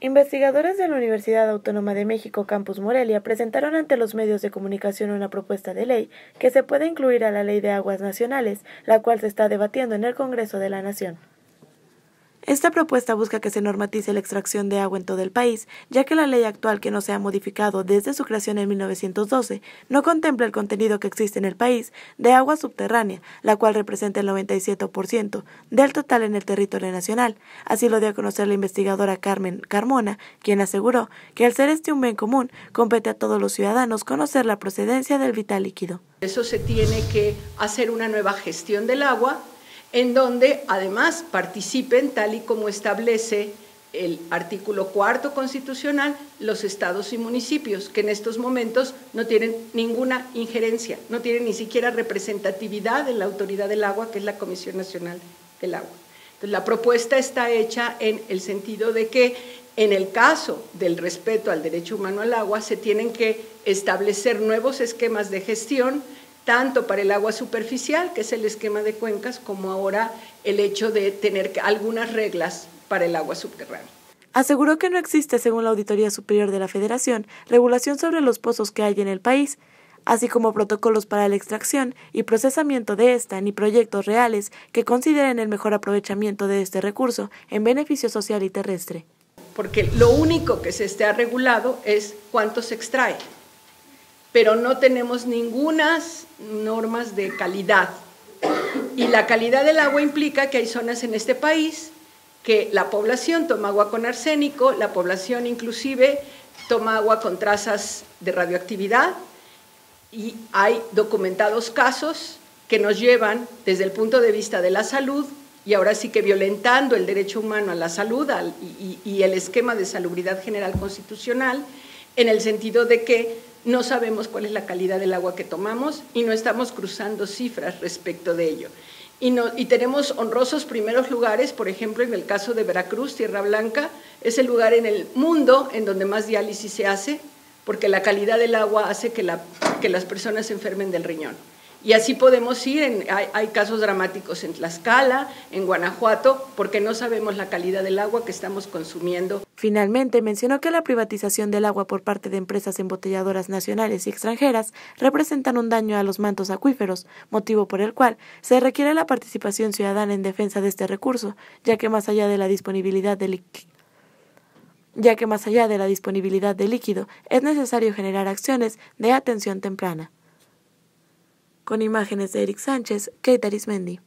Investigadores de la Universidad Autónoma de México Campus Morelia presentaron ante los medios de comunicación una propuesta de ley que se puede incluir a la Ley de Aguas Nacionales, la cual se está debatiendo en el Congreso de la Nación. Esta propuesta busca que se normatice la extracción de agua en todo el país, ya que la ley actual que no se ha modificado desde su creación en 1912 no contempla el contenido que existe en el país de agua subterránea, la cual representa el 97% del total en el territorio nacional. Así lo dio a conocer la investigadora Carmen Carmona, quien aseguró que al ser este un bien común, compete a todos los ciudadanos conocer la procedencia del vital líquido. Eso se tiene que hacer una nueva gestión del agua en donde además participen, tal y como establece el artículo cuarto constitucional, los estados y municipios, que en estos momentos no tienen ninguna injerencia, no tienen ni siquiera representatividad en la autoridad del agua, que es la Comisión Nacional del Agua. Entonces, la propuesta está hecha en el sentido de que en el caso del respeto al derecho humano al agua, se tienen que establecer nuevos esquemas de gestión, tanto para el agua superficial, que es el esquema de cuencas, como ahora el hecho de tener algunas reglas para el agua subterránea. Aseguró que no existe, según la Auditoría Superior de la Federación, regulación sobre los pozos que hay en el país, así como protocolos para la extracción y procesamiento de esta, ni proyectos reales que consideren el mejor aprovechamiento de este recurso en beneficio social y terrestre. Porque lo único que se esté regulado es cuánto se extrae pero no tenemos ninguna normas de calidad. Y la calidad del agua implica que hay zonas en este país que la población toma agua con arsénico, la población inclusive toma agua con trazas de radioactividad y hay documentados casos que nos llevan desde el punto de vista de la salud y ahora sí que violentando el derecho humano a la salud y el esquema de salubridad general constitucional, en el sentido de que no sabemos cuál es la calidad del agua que tomamos y no estamos cruzando cifras respecto de ello. Y, tenemos honrosos primeros lugares, por ejemplo, en el caso de Veracruz, Tierra Blanca, es el lugar en el mundo en donde más diálisis se hace, porque la calidad del agua hace que, que las personas se enfermen del riñón. Y así podemos ir, en, hay, casos dramáticos en Tlaxcala, en Guanajuato, porque no sabemos la calidad del agua que estamos consumiendo. Finalmente, mencionó que la privatización del agua por parte de empresas embotelladoras nacionales y extranjeras representan un daño a los mantos acuíferos, motivo por el cual se requiere la participación ciudadana en defensa de este recurso, ya que más allá de la disponibilidad de ya que más allá de la disponibilidad de líquido, es necesario generar acciones de atención temprana con imágenes de Eric Sánchez, Kate Arismendi.